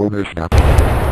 komisch, ne?